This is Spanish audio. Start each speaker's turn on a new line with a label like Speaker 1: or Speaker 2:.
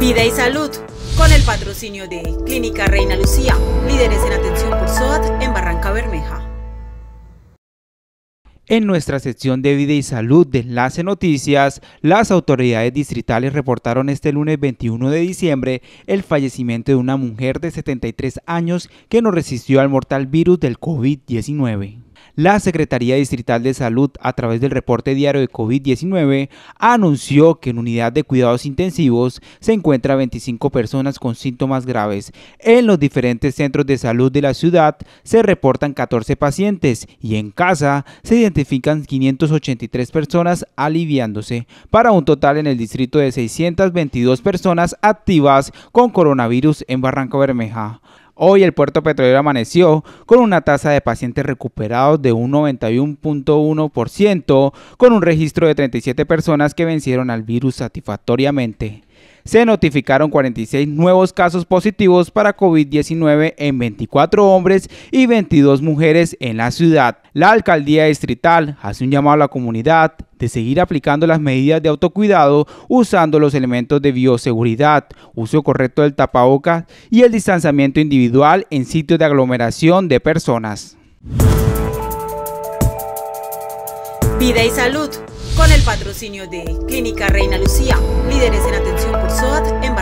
Speaker 1: Vida y salud, con el patrocinio de Clínica Reina Lucía, líderes en atención por SOAT en Barranca Bermeja.
Speaker 2: En nuestra sección de vida y salud de Enlace Noticias, las autoridades distritales reportaron este lunes 21 de diciembre el fallecimiento de una mujer de 73 años que no resistió al mortal virus del COVID-19. La Secretaría Distrital de Salud, a través del reporte diario de COVID-19, anunció que en unidad de cuidados intensivos se encuentran 25 personas con síntomas graves. En los diferentes centros de salud de la ciudad se reportan 14 pacientes y en casa se identifican 583 personas aliviándose, para un total en el distrito de 622 personas activas con coronavirus en Barranca Bermeja. Hoy el puerto petrolero amaneció con una tasa de pacientes recuperados de un 91.1%, con un registro de 37 personas que vencieron al virus satisfactoriamente se notificaron 46 nuevos casos positivos para COVID-19 en 24 hombres y 22 mujeres en la ciudad. La alcaldía distrital hace un llamado a la comunidad de seguir aplicando las medidas de autocuidado usando los elementos de bioseguridad, uso correcto del tapabocas y el distanciamiento individual en sitios de aglomeración de personas.
Speaker 1: Vida y salud con el patrocinio de Clínica Reina Lucía, líderes en atención por SOAT en.